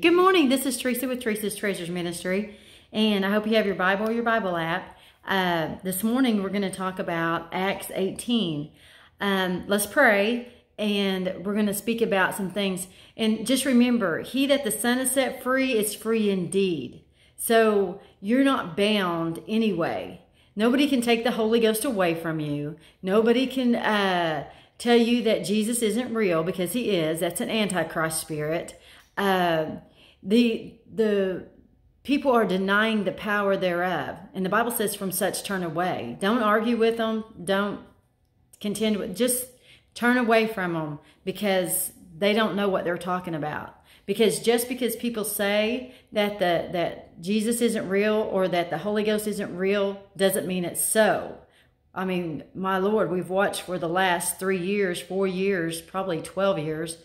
Good morning. This is Teresa with Teresa's Treasures Ministry, and I hope you have your Bible or your Bible app. Uh, this morning we're going to talk about Acts 18. Um, let's pray, and we're going to speak about some things. And just remember, he that the Son has set free is free indeed. So you're not bound anyway. Nobody can take the Holy Ghost away from you. Nobody can uh, tell you that Jesus isn't real because he is. That's an antichrist spirit. Uh, the the people are denying the power thereof, and the Bible says, "From such turn away." Don't argue with them. Don't contend with. Just turn away from them because they don't know what they're talking about. Because just because people say that the that Jesus isn't real or that the Holy Ghost isn't real doesn't mean it's so. I mean, my Lord, we've watched for the last three years, four years, probably 12 years,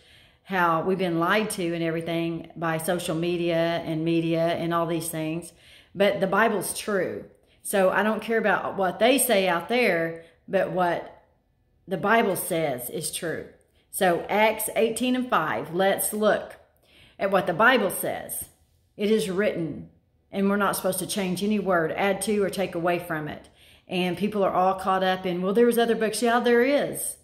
how we've been lied to and everything by social media and media and all these things. But the Bible's true. So I don't care about what they say out there, but what the Bible says is true. So Acts 18 and 5, let's look at what the Bible says. It is written, and we're not supposed to change any word, add to or take away from it. And people are all caught up in, well, there's other books. Yeah, there is.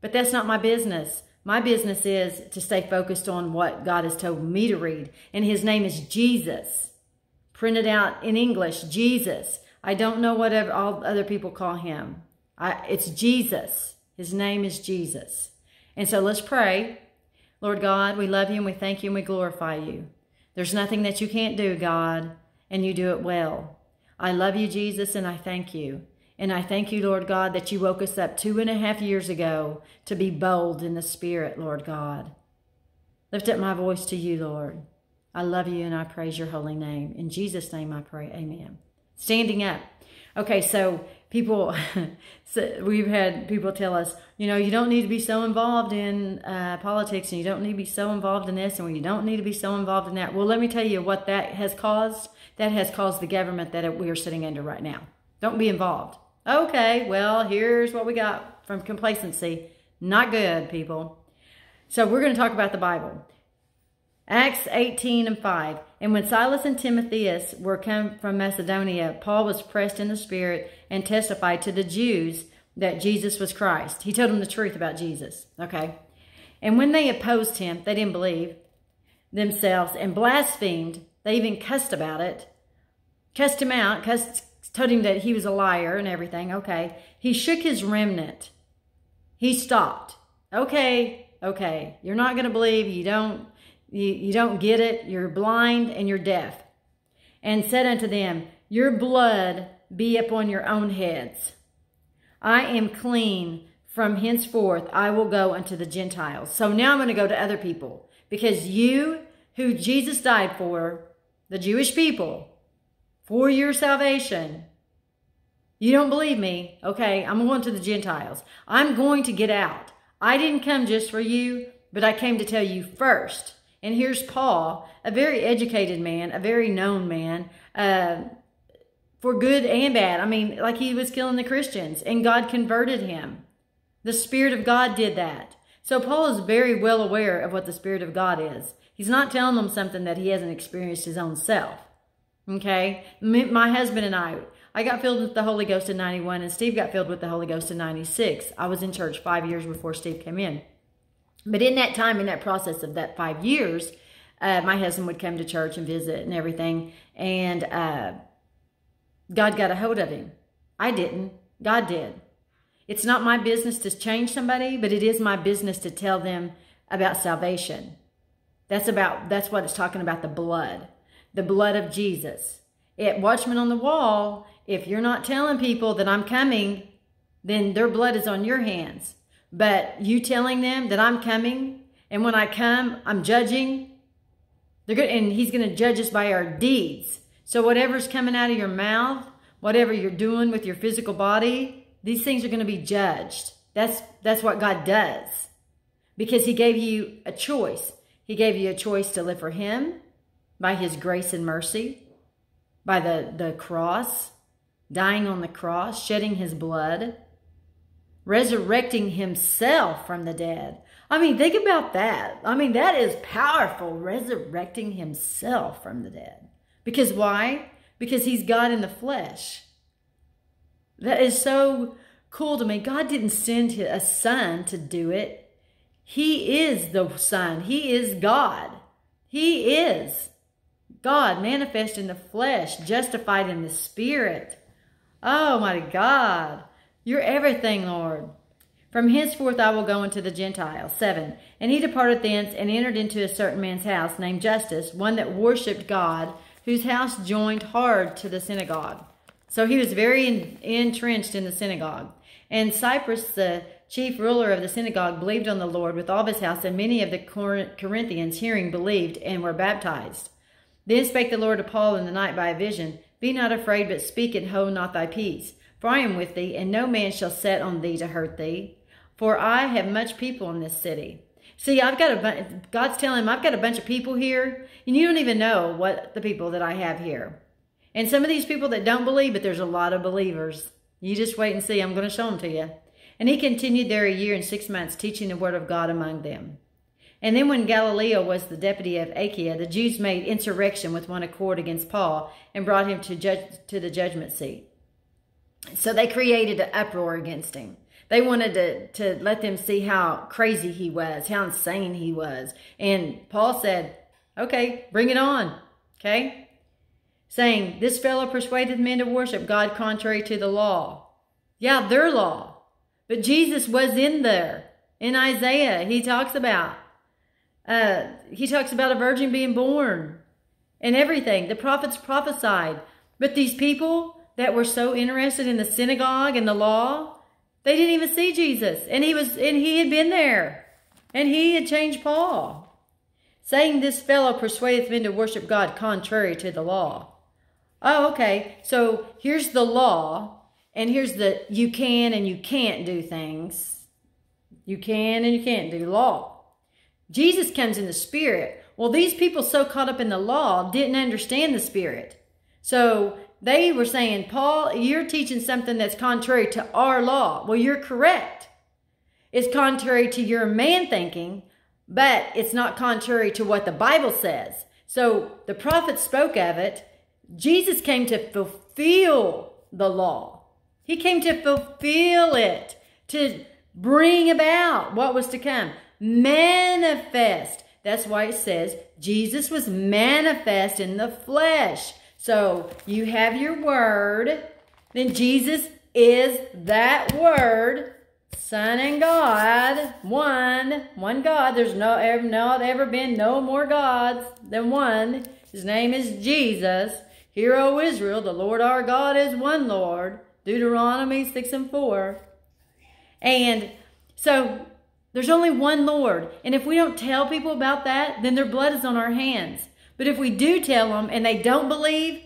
But that's not my business. My business is to stay focused on what God has told me to read. And his name is Jesus. Printed out in English, Jesus. I don't know what all other people call him. I, it's Jesus. His name is Jesus. And so let's pray. Lord God, we love you and we thank you and we glorify you. There's nothing that you can't do, God, and you do it well. I love you, Jesus, and I thank you. And I thank you, Lord God, that you woke us up two and a half years ago to be bold in the Spirit, Lord God. Lift up my voice to you, Lord. I love you and I praise your holy name. In Jesus' name I pray, amen. Standing up. Okay, so people, so we've had people tell us, you know, you don't need to be so involved in uh, politics and you don't need to be so involved in this and you don't need to be so involved in that. Well, let me tell you what that has caused that has caused the government that we are sitting under right now. Don't be involved. Okay, well, here's what we got from complacency. Not good, people. So we're going to talk about the Bible. Acts 18 and 5. And when Silas and Timotheus were come from Macedonia, Paul was pressed in the Spirit and testified to the Jews that Jesus was Christ. He told them the truth about Jesus. Okay. And when they opposed him, they didn't believe themselves and blasphemed. They even cussed about it cussed him out, cussed, told him that he was a liar and everything. Okay. He shook his remnant. He stopped. Okay, okay. You're not going to believe. You don't, you, you don't get it. You're blind and you're deaf. And said unto them, Your blood be upon your own heads. I am clean. From henceforth I will go unto the Gentiles. So now I'm going to go to other people. Because you, who Jesus died for, the Jewish people, for your salvation. You don't believe me? Okay, I'm going to the Gentiles. I'm going to get out. I didn't come just for you, but I came to tell you first. And here's Paul, a very educated man, a very known man, uh, for good and bad. I mean, like he was killing the Christians, and God converted him. The Spirit of God did that. So Paul is very well aware of what the Spirit of God is. He's not telling them something that he hasn't experienced his own self. Okay. My husband and I, I got filled with the Holy Ghost in 91 and Steve got filled with the Holy Ghost in 96. I was in church five years before Steve came in. But in that time, in that process of that five years, uh, my husband would come to church and visit and everything. And uh, God got a hold of him. I didn't. God did. It's not my business to change somebody, but it is my business to tell them about salvation. That's about, that's what it's talking about, the blood the blood of Jesus. At Watchman on the Wall, if you're not telling people that I'm coming, then their blood is on your hands. But you telling them that I'm coming, and when I come, I'm judging, they're good, and he's going to judge us by our deeds. So whatever's coming out of your mouth, whatever you're doing with your physical body, these things are going to be judged. That's, that's what God does. Because he gave you a choice. He gave you a choice to live for him by his grace and mercy, by the, the cross, dying on the cross, shedding his blood, resurrecting himself from the dead. I mean, think about that. I mean, that is powerful, resurrecting himself from the dead. Because why? Because he's God in the flesh. That is so cool to me. God didn't send a son to do it. He is the son. He is God. He is God manifest in the flesh, justified in the spirit. Oh my God. You're everything, Lord. From henceforth I will go into the Gentiles. 7. And he departed thence and entered into a certain man's house named Justus, one that worshipped God, whose house joined hard to the synagogue. So he was very entrenched in the synagogue. And Cyprus, the chief ruler of the synagogue, believed on the Lord with all his house, and many of the Corinthians, hearing, believed and were baptized. Then spake the Lord to Paul in the night by a vision, Be not afraid, but speak and hold not thy peace. For I am with thee, and no man shall set on thee to hurt thee for I have much people in this city. See, I've got a God's telling him, I've got a bunch of people here, and you don't even know what the people that I have here. And some of these people that don't believe, but there's a lot of believers. You just wait and see. I'm going to show them to you. And he continued there a year and six months, teaching the word of God among them. And then when Gallio was the deputy of Achaia, the Jews made insurrection with one accord against Paul and brought him to, judge, to the judgment seat. So they created an uproar against him. They wanted to, to let them see how crazy he was, how insane he was. And Paul said, okay, bring it on. Okay? Saying, this fellow persuaded men to worship God contrary to the law. Yeah, their law. But Jesus was in there. In Isaiah, he talks about, uh, he talks about a virgin being born and everything. The prophets prophesied. But these people that were so interested in the synagogue and the law, they didn't even see Jesus. And he was and he had been there. And he had changed Paul. Saying this fellow persuadeth men to worship God contrary to the law. Oh, okay. So here's the law, and here's the you can and you can't do things. You can and you can't do law. Jesus comes in the spirit. Well, these people so caught up in the law didn't understand the spirit. So they were saying, Paul, you're teaching something that's contrary to our law. Well, you're correct. It's contrary to your man thinking, but it's not contrary to what the Bible says. So the prophet spoke of it. Jesus came to fulfill the law. He came to fulfill it, to bring about what was to come. Manifest. That's why it says Jesus was manifest in the flesh. So you have your word. Then Jesus is that word. Son and God, one, one God. There's no ever not ever been no more gods than one. His name is Jesus. Hear, O Israel, the Lord our God is one Lord. Deuteronomy 6 and 4. And so there's only one Lord. And if we don't tell people about that, then their blood is on our hands. But if we do tell them and they don't believe,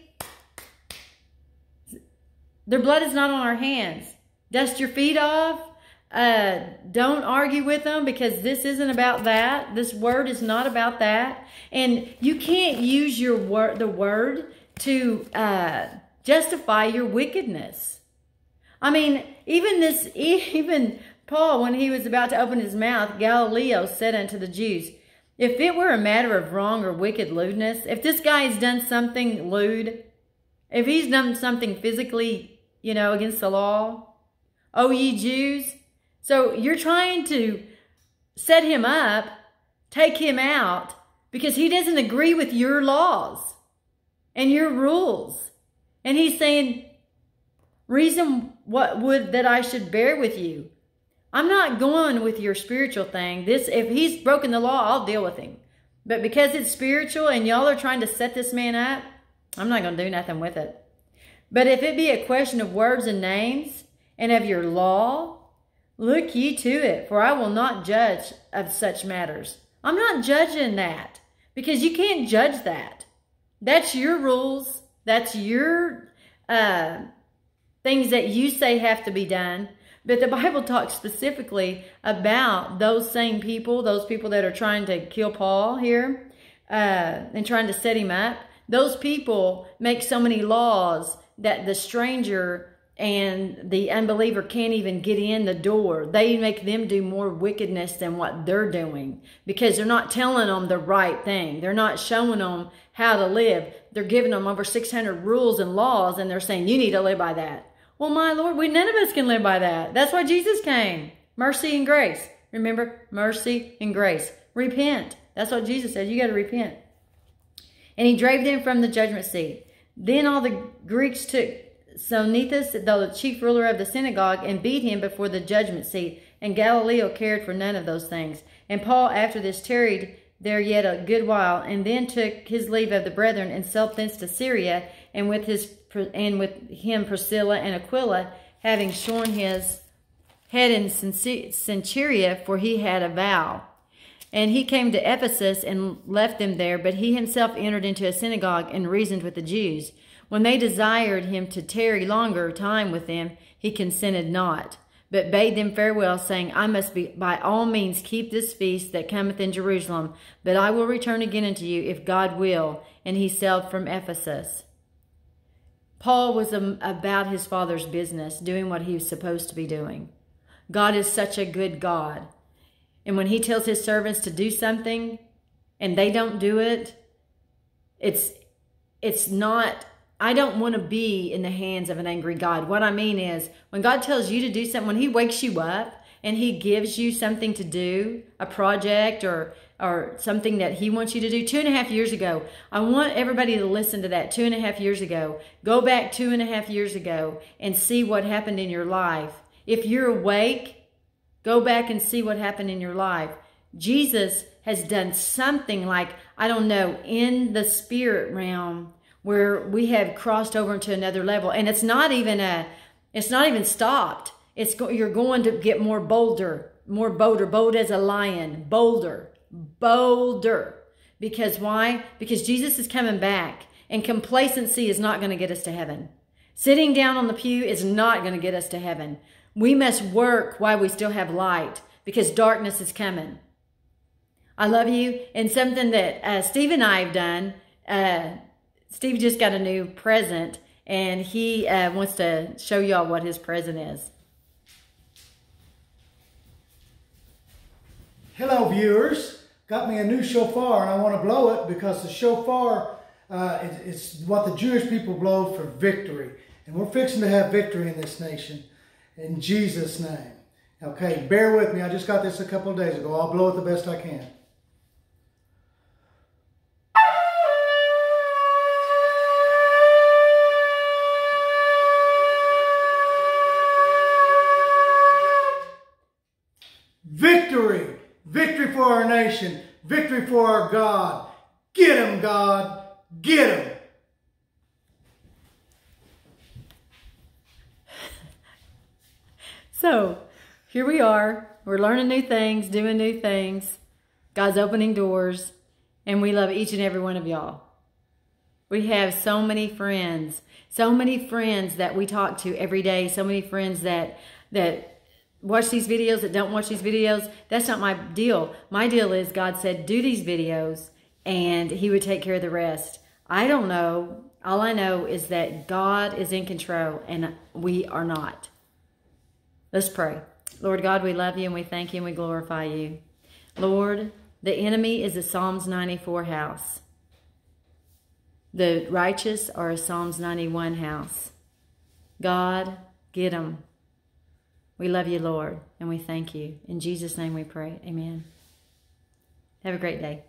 their blood is not on our hands. Dust your feet off. Uh, don't argue with them because this isn't about that. This word is not about that. And you can't use your word, the word to uh, justify your wickedness. I mean, even this, even Paul, when he was about to open his mouth, Galileo said unto the Jews, if it were a matter of wrong or wicked lewdness, if this guy has done something lewd, if he's done something physically, you know, against the law, oh ye Jews, so you're trying to set him up, take him out, because he doesn't agree with your laws and your rules. And he's saying, reason what would that I should bear with you? I'm not going with your spiritual thing. This, if he's broken the law, I'll deal with him. But because it's spiritual and y'all are trying to set this man up, I'm not going to do nothing with it. But if it be a question of words and names and of your law, look ye to it, for I will not judge of such matters. I'm not judging that because you can't judge that. That's your rules. That's your uh, things that you say have to be done. But the Bible talks specifically about those same people, those people that are trying to kill Paul here uh, and trying to set him up. Those people make so many laws that the stranger and the unbeliever can't even get in the door. They make them do more wickedness than what they're doing because they're not telling them the right thing. They're not showing them how to live. They're giving them over 600 rules and laws and they're saying, you need to live by that. Well, my Lord, we none of us can live by that. That's why Jesus came. Mercy and grace. Remember, mercy and grace. Repent. That's what Jesus said. You got to repent. And he drave them from the judgment seat. Then all the Greeks took Sosthenes, the chief ruler of the synagogue, and beat him before the judgment seat. And Galileo cared for none of those things. And Paul, after this, tarried there yet a good while, and then took his leave of the brethren, and sailed thence to Syria, and with his and with him Priscilla and Aquila, having shorn his head in Cenchrea, for he had a vow. And he came to Ephesus and left them there, but he himself entered into a synagogue and reasoned with the Jews. When they desired him to tarry longer time with them, he consented not, but bade them farewell, saying, I must be by all means keep this feast that cometh in Jerusalem, but I will return again unto you, if God will. And he sailed from Ephesus. Paul was about his father's business, doing what he was supposed to be doing. God is such a good God. And when he tells his servants to do something and they don't do it, it's it's not I don't want to be in the hands of an angry God. What I mean is when God tells you to do something, when he wakes you up and he gives you something to do, a project or or something that he wants you to do two and a half years ago. I want everybody to listen to that two and a half years ago. Go back two and a half years ago and see what happened in your life. If you're awake, go back and see what happened in your life. Jesus has done something like, I don't know, in the spirit realm where we have crossed over into another level. And it's not even a, it's not even stopped. It's you're going to get more bolder, more bolder, bold as a lion, bolder, bolder. Because why? Because Jesus is coming back and complacency is not going to get us to heaven. Sitting down on the pew is not going to get us to heaven. We must work while we still have light because darkness is coming. I love you. And something that uh, Steve and I have done, uh, Steve just got a new present and he uh, wants to show y'all what his present is. Hello viewers, got me a new shofar and I want to blow it because the shofar uh, is, what the Jewish people blow for victory. And we're fixing to have victory in this nation in Jesus' name. Okay, bear with me. I just got this a couple of days ago. I'll blow it the best I can. Nation. Victory for our God. Get him, God. Get him. So, here we are. We're learning new things, doing new things. God's opening doors, and we love each and every one of y'all. We have so many friends, so many friends that we talk to every day, so many friends that that watch these videos, that don't watch these videos. That's not my deal. My deal is God said, do these videos and he would take care of the rest. I don't know. All I know is that God is in control and we are not. Let's pray. Lord God, we love you and we thank you and we glorify you. Lord, the enemy is a Psalms 94 house. The righteous are a Psalms 91 house. God, get them. We love you, Lord, and we thank you. In Jesus' name we pray. Amen. Have a great day.